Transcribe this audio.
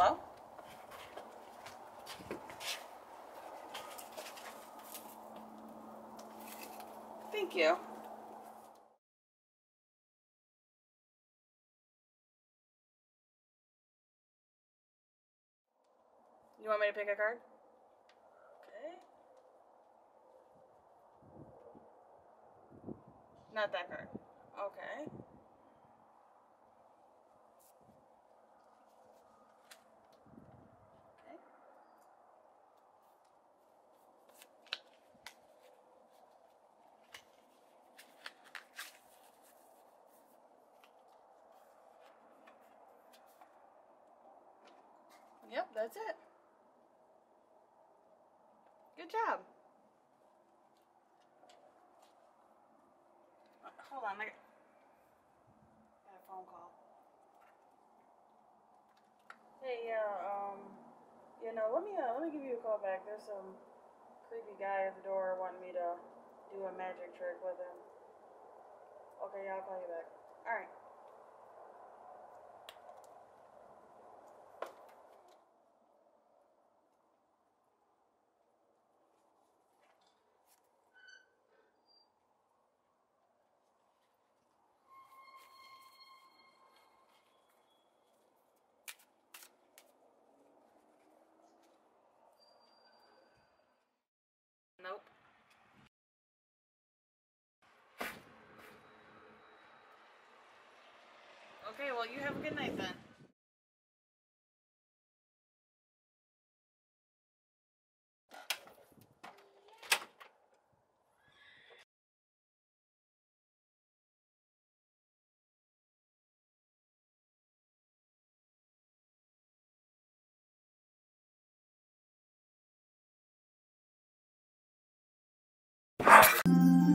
Hello? Thank you. You want me to pick a card? Okay. Not that card. Okay. Yep, that's it. Good job. Uh, Hold on, I got a phone call. Hey, yeah, um, you know, let me uh, let me give you a call back. There's some creepy guy at the door wanting me to do a magic trick with him. Okay, yeah, I'll call you back. All Okay, well, you have a good night then. Thank